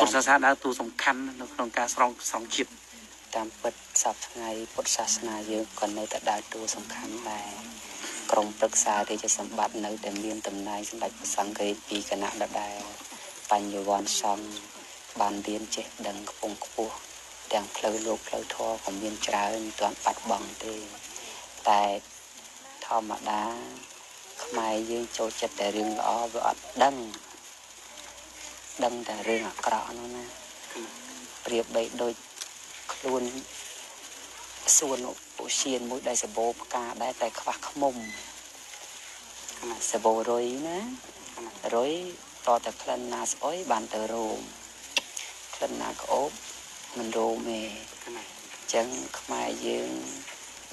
ពុទ្ធសាសនាដើរតួសំខាន់នៅក្នុងការស្រង់ស្រង់ជាតិតាមពិតសពថ្ងៃពុទ្ធសាសនាយើងក៏នៅតែដើរតួសំខាន់ដែរក្រមប្រឹក្សារាជសម្បត្តិនៅតែមានតំណែងសម្ដេចព្រះសង្ឃរាជពីគណៈដដែលបញ្ញវន្តសង្ឃបានរៀនចេះដឹងខ្ពង់ខ្ពស់ទាំងផ្លូវលោកផ្លូវធម៌ក៏មានច្រើនមិនទាន់បាត់បង់ទេតែធម្មតាខ្មែរយើងចូលចិត្តតែរឿងល្អវាអត់ដឹង ដឹងតែរឿងអាក្រក់នោះណាប្រៀបបីដូចខ្លួនសួនឧសៀនមួយដែលសបោផ្កាដែរតែខ្វះខ្មុំសបោរុយណារុយតតែក្លិនណាស្អុយបានទៅរោមក្លិនណាក្អូបមិនរោមទេអញ្ចឹងខ្មែរយើង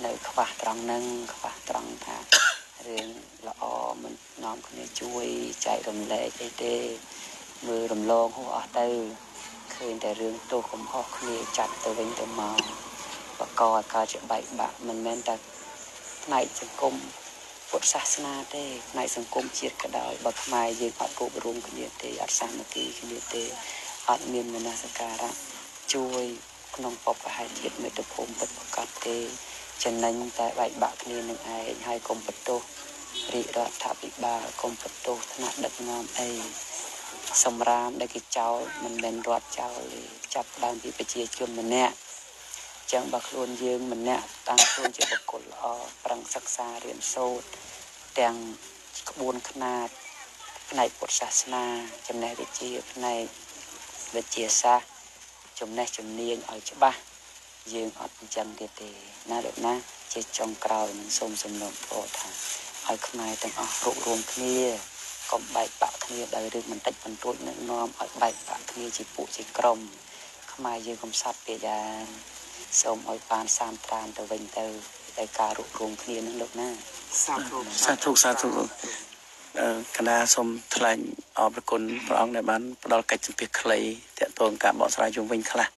នៅខ្វះត្រង់ហ្នឹងខ្វះត្រង់ថារឿងល្អមិននាំគ្នាជួយចែករំលែកអីទេ មើលរំលងហួសអស់ទៅឃើញតែរឿងទោសកំហុសគ្នាចាត់ទៅវិញទៅមកបកកឲ្យកើតជាបែកបាក់មិនមែនតែផ្នែកសង្គមពុទ្ធសាសនាទេផ្នែកសង្គមជាតិក៏ដោយបើខ្មែរយើងអត់គោរពរួមគ្នាទេអត់សាមគ្គីគ្នាទេអត់មានមនសិការៈជួយក្នុងបបហេតុជាតិមេត្តាភូមិពិតប្រកបទេចំណេញតែបែកបាក់គ្នានឹងឯងហើយកុំបន្ទោសរាជរដ្ឋាភិបាលកុំបន្ទោសថ្នាក់ដឹកនាំអី សម្រាមដែលគេចោលមិនមែនរដ្ឋចោលទេចាប់ផ្ដើមពីប្រជាជនម្នាក់ចឹងបើខ្លួនយើងម្នាក់តាំងខ្លួនជាបុគ្គលល្អប្រឹងសិក្សារៀនសូត្រទាំងក្បួនខ្នាតផ្នែកពុទ្ធសាសនា ចំណេះវិជ្ជាផ្នែកវិទ្យាសាស្ត្រចំណេះជំនាញឲ្យច្បាស់យើងអត់អញ្ចឹងទៀតទេណាលោកណា ជាចុងក្រោយនឹងសូមសំណូមពរថាឲ្យខ្មែរទាំងអស់រួបរวมគ្នា កុំបែកបាក់គ្នាដោយរឿងបន្តិចបន្តួចនឹងនាំឲ្យបែកបាក់គ្នាជាពួកជាក្រុមខ្មែរយើងកំសត់ពេកយ៉ាងសូមឲ្យបានសានត្រានទៅវិញទៅដោយការរួបរวมគ្នានឹងលោកណាសាធុសាធុសាធុអឺគណៈសូមថ្លែងអរគុណព្រះអង្គដែលបានផ្ដល់កិច្ចសម្ភារខ្លីតាក់ទងការបកស្រាយជុំវិញខ្លះ